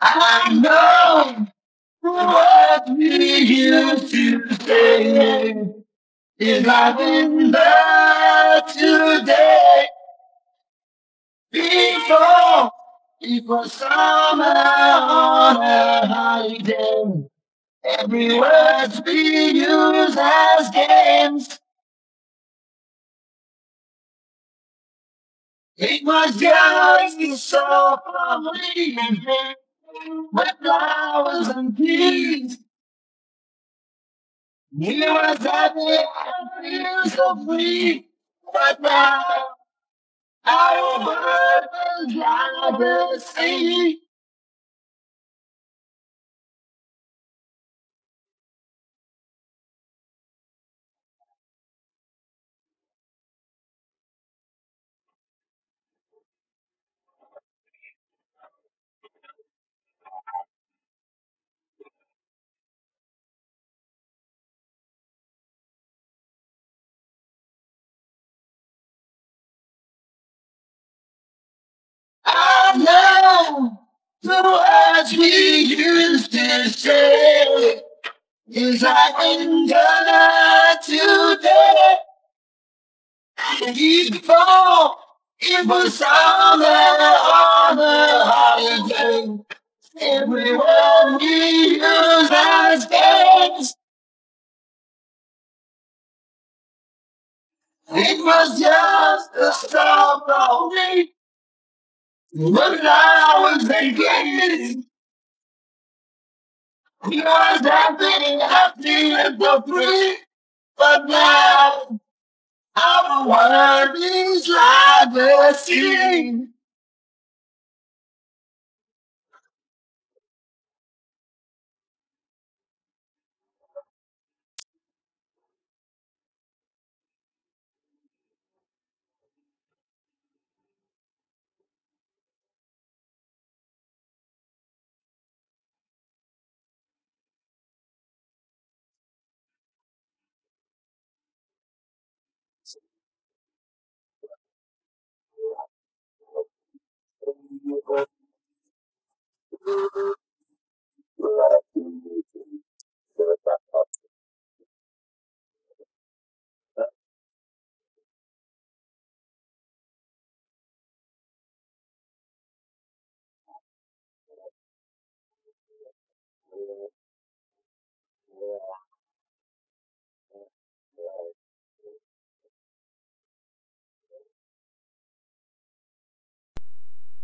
I know what we used to say is nothing but today. Before it was summer on a holiday. Every word we use as games. It was just so lovely with flowers and peas. He was happy and feel so free, but now our is like the sea. The words we used to say is like anger today. Before it was summer on the holiday. Everyone we use as games. It was just a storm for me. But I was thinking he was happy, happy so free. But now our world is like Thank you.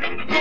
Thank you.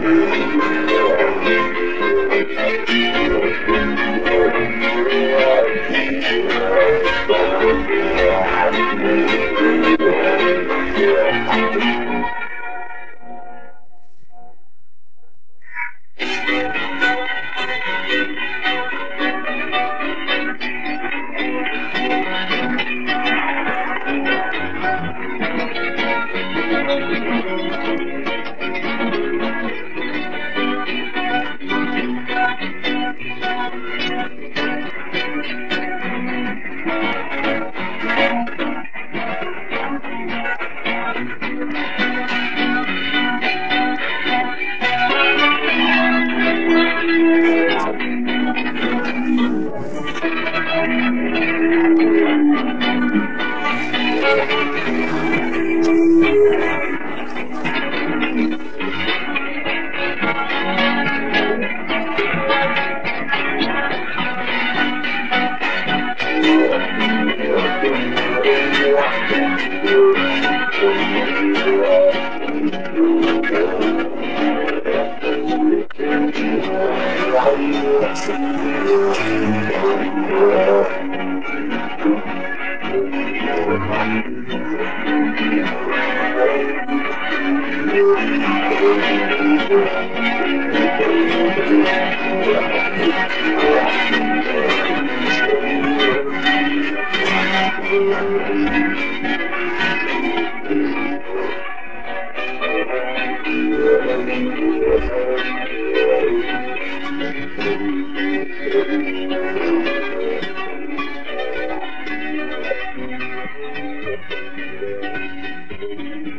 Thank you. Thank you. Thank you.